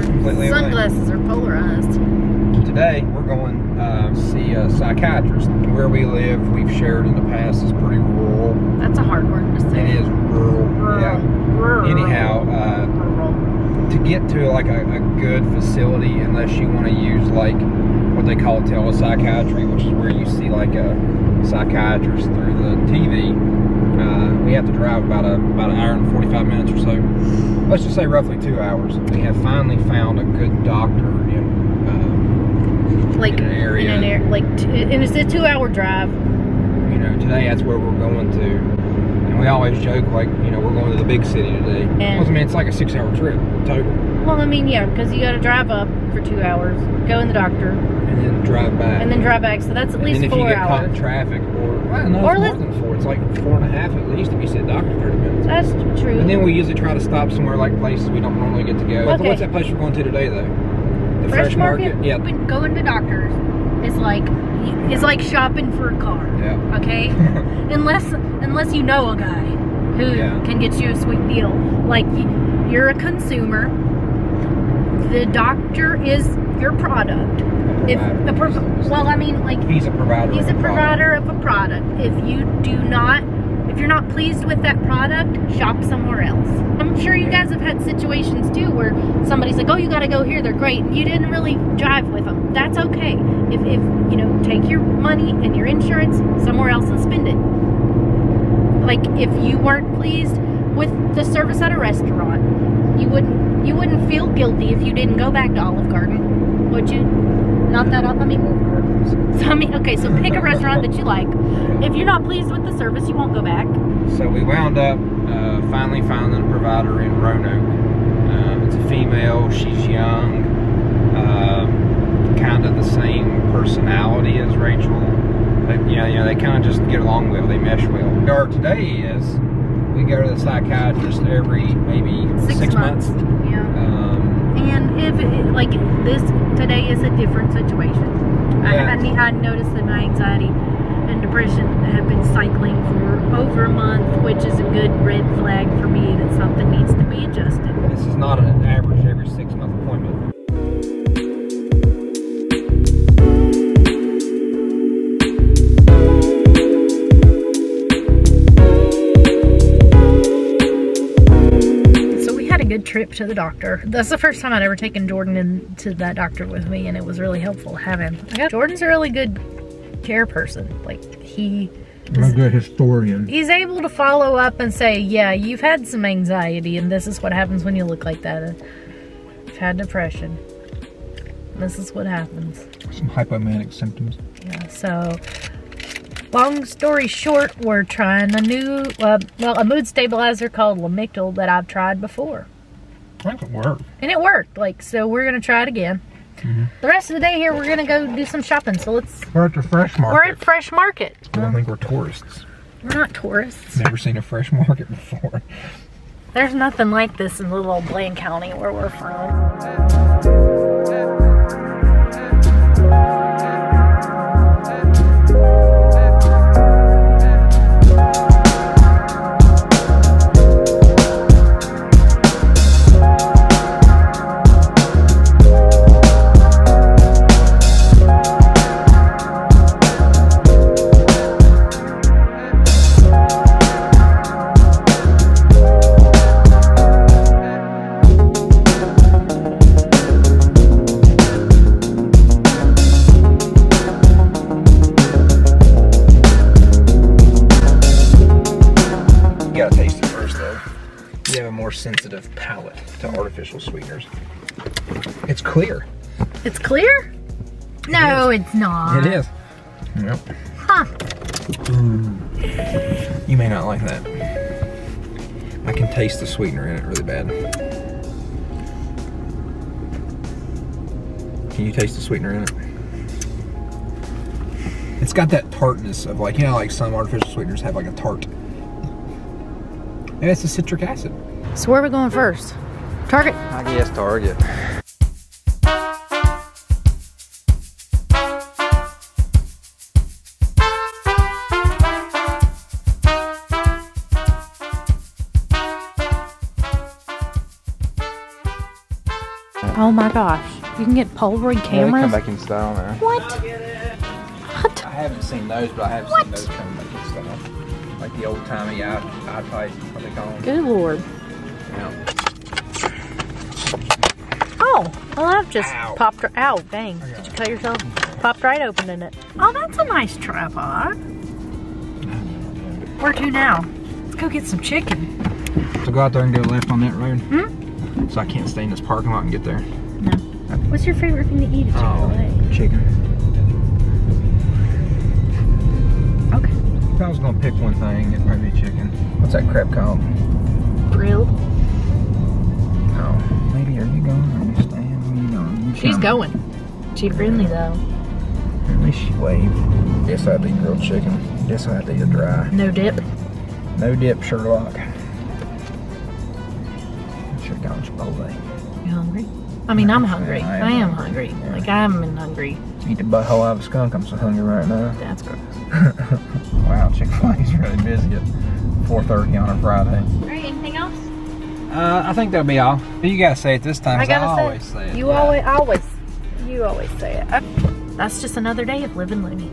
go completely Sunglasses away. are polarized. Today, we're going uh, see a psychiatrist. Where we live, we've shared in the past, is pretty rural. That's a hard word to say. It is rural. Rural. Yeah. rural. Anyhow, uh, rural. to get to like a, a good facility, unless you want to use like what they call telepsychiatry, which is where you see like a psychiatrist through the TV, we have to drive about a about an hour and 45 minutes or so. Let's just say roughly two hours. We have finally found a good doctor in uh, Like in an area. in an air, like, and it's a two-hour drive. you know, today that's where we're going to. And we always joke like, you know, we're going to the big city today. And- Well, I mean, it's like a six-hour trip total, Well, I mean, yeah, because you got to drive up for two hours, go in the doctor, and then drive back. and then drive back. So that's at And least then if you four get caught hours. in traffic, or well, no, Or it's more than four. It's like four and a half at least if you sit doctor thirty minutes. That's true. And then we usually try to stop somewhere like places we don't normally get to go. Okay. What's that place we're going to today though? The Fresh Market. Yeah. When going to doctors is like is like shopping for a car. Yeah. Okay. unless unless you know a guy who Yeah. can get you a sweet deal. Like you're a consumer. The doctor is your product. If a pro- well, I mean, like He's a provider. he's of a product. provider of a product. If you do not, if you're not pleased with that product, shop somewhere else. I'm sure you guys have had situations too where somebody's like, "Oh, you got to go here. They're great," and you didn't really jive with them. That's okay. If, if you know, take your money and your insurance somewhere else and spend it. Like if you weren't pleased with the service at a restaurant, you wouldn't you wouldn't feel guilty if you didn't go back to Olive Garden, would you? Not that I mean, so I mean, okay, so pick a restaurant that you like. If you're not pleased with the service, you won't go back. So we wound up uh, finally finding a provider in Roanoke. Um, it's a female. She's young. Um, kind of the same personality as Rachel. But yeah, you know, they kind of just get along well. They mesh well. Our today is we go to the psychiatrist every maybe Six, months. Yeah. Um, And if it, like this today is a different situation. I, Yeah. I, ne- I noticed that my anxiety and depression have been cycling for over a month, which is a good red flag for me that something needs to be adjusted. this is not an average every six month trip to the doctor. That's the first time I'd ever taken Jordan into that doctor with me, and it was really helpful having. I got, Jordan's a really good care person. Like he, I'm a good historian. he's able to follow up and say, "Yeah, you've had some anxiety, and this is what happens when you look like that. You've had depression. This is what happens." Some hypomanic symptoms. Yeah. So, long story short, we're trying a new, uh, well, a mood stabilizer called Lamictal that I've tried before. That could work. and it worked. Like, so we're gonna try it again. Mm-hmm. The rest of the day here, we're gonna go do some shopping. So let's. We're at the fresh market. We're at Fresh Market. I don't think we're tourists. We're not tourists. Never seen a fresh market before. There's nothing like this in little old Bland County where we're from. More sensitive palate to artificial sweeteners. It's clear. It's clear? No, it's not. It is. Yep. Huh. Mm. You may not like that. I can taste the sweetener in it really bad. Can you taste the sweetener in it? It's got that tartness of like, you know, like some artificial sweeteners have like a tart. And it's the citric acid. So where are we going first? Target. I guess Target. Oh my gosh. You can get Polaroid Yeah, cameras. come back in style now. what? What? I haven't seen those, but I have What? seen those come back in style. Like the old timey pipe, what they call them. Good lord. Yeah. Oh, well, I've just Ow. popped. her- Ow, dang! I got Did you it. cut yourself? Popped right open in it. Oh, that's a nice tripod. Where to now? Let's go get some chicken. So go out there and go left on that road. Hmm? So I can't stay in this parking lot and get there. No. What's your favorite thing to eat at Chick-fil-A? chicken. Okay. If I was gonna pick one thing, it'd probably be chicken. What's that crap called? Grilled. Oh, are you going or are you staying? Where you going? You She's sound- going. She friendly though. At least she waved. Guess I have to grilled chicken. Guess I have to eat a dry. No dip. No dip, Sherlock. Should have gone Chipotle. You hungry? I mean, I'm hungry. I am I am hungry. hungry. Yeah. Like I'm hungry. Eat the butthole out of a skunk. I'm so hungry right now. That's gross. wow, Chick-fil-A's really busy at 4.30 on a Friday. All right. Anything else? Uh, I think that'll be all. But you gotta say it this time. I gotta say, always say it. You Yeah. always, always, you always say it. That's just another day of living Looney.